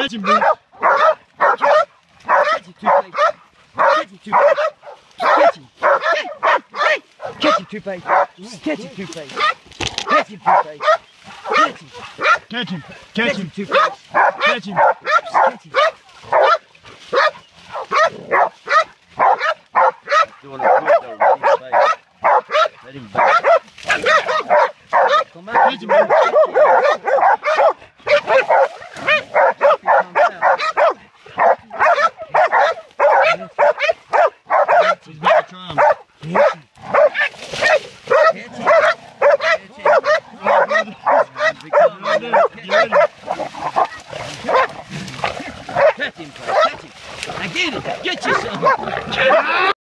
Catch him, Boo. Catch him, Two-Face. Catch him, Two-Face. Catch him. Catch him, Two-Face. Catch him, Two-Face. Catch him, Two-Face. Catch him. Catch him. Catch Catch him. Two-Face. Catch him. Catch him. Doing it quick though. Let him bite. Let him bite. come. Him. Catch him. Catch him, him. I did it. Get yourself.